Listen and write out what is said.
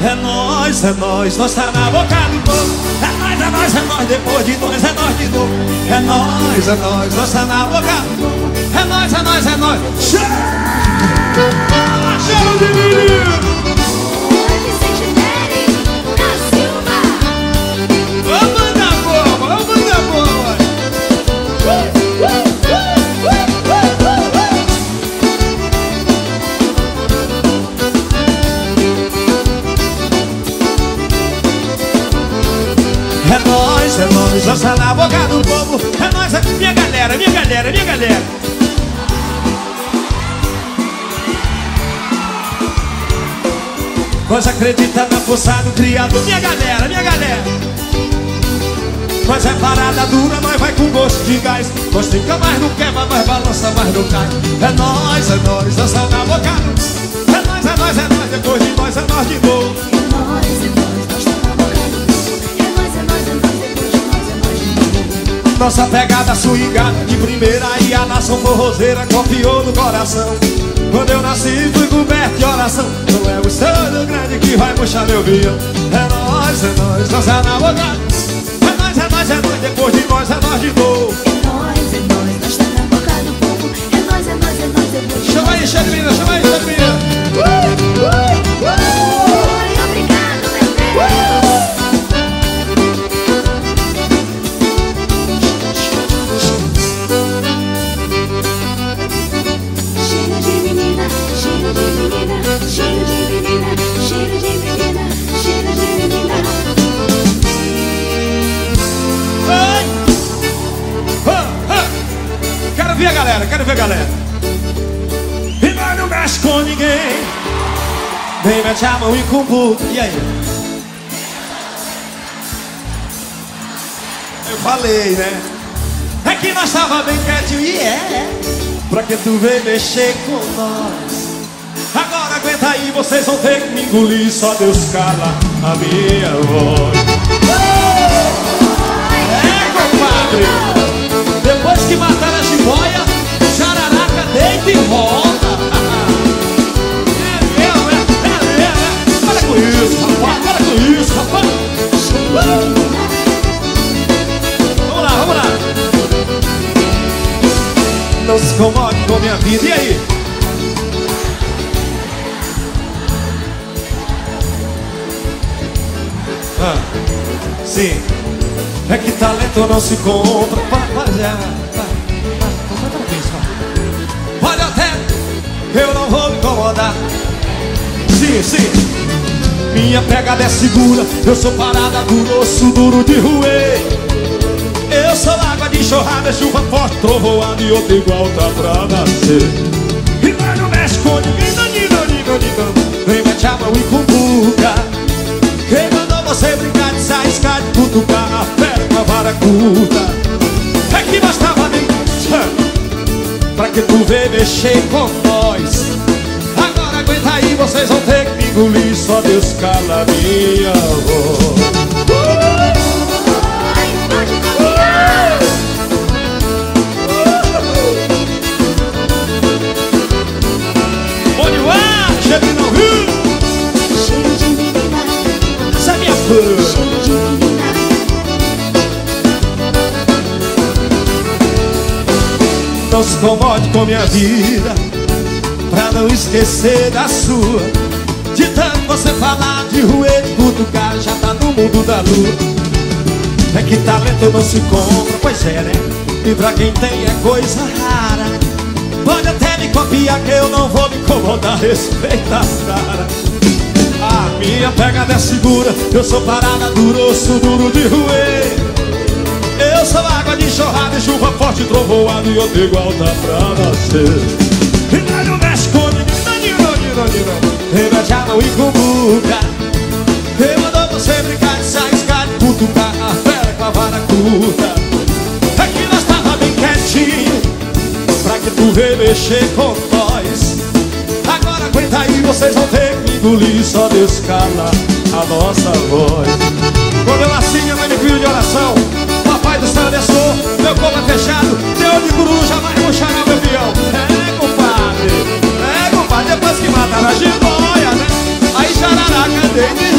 É nós, é nós, nós tá na boca do povo. É nós, é nós, é nós, depois de nós, é nós de novo. É nós, é nós, nós tá na boca do povo. É nós, é nós, é nós. Chama de menino! Tá na boca do povo. É nós, é minha galera, minha galera, minha galera. Nós acredita na força do minha galera, minha galera. Nós é parada dura, nós vai com gosto de gás. Nós fica mais no quebra, nós balança mais no cai. É nós, é nós, dança na boca do Nossa pegada swingada de primeira e a nação forrozeira confiou no coração. Quando eu nasci fui coberto de oração. Não é o estouro grande que vai puxar meu violão. É nós, é nós, dança na boca. Galera, quero ver galera. Nós não mexe com ninguém. Vem, mete a mão e cumbu. E aí? Eu falei, né? É que nós tava bem quietinho e é. Pra que tu veio mexer com nós? Agora aguenta aí, vocês vão ter que me engolir. Só Deus cala a minha voz. Não se incomode com minha vida, e aí? Ah, sim. É que talento não se compra. Vai, vai. Pode até, eu não vou me incomodar. Sim, sim. Minha pegada é segura, eu sou parada duro, osso duro de roer. Eu sou água enxurrada, chuva forte, trovoada e outro igual tá pra nascer. E não mexe com ninguém, dani, dani, dani, dani. Vem, mete a mão e cumbuca. Quem mandou você brincar de saiscar, de cutucar a fera com a vara curta? É que nós tava nem... Pra que tu vê mexer com nós? Agora aguenta aí, vocês vão ter que me engolir. Só Deus cala minha voz. Menina. Não se incomode com minha vida Pra não esquecer da sua De tanto você falar de ruê, de cutucar Já tá no mundo da lua É que talento não se compra, pois é, né? E pra quem tem é coisa rara Pode até me copiar que eu não vou me incomodar Respeita as caras A pegada é segura Eu sou parada duro, osso duro de ruê eu sou água de enxurrada e chuva forte, trovoada e outro igual tá pra nascer. E não mexe com ninguém, nani, nani, nani, nani. Remete a mão e cumbuca. Quem mandou você brincar de saiscar, de cutucar a fera com a vara curta? É que nós tava bem quietinho, pra que tu vê mexer com nós. Agora aguenta aí, vocês vão ter engolir, só Deus cala a nossa voz. Quando eu minha mãe me criou de oração. Papai do céu abençoou, meu corpo é fechado. Teu de coruja vai puxar meu peão. É, compadre, é, compadre. Depois que mataram a jiboia, né? Aí jararaca tirei de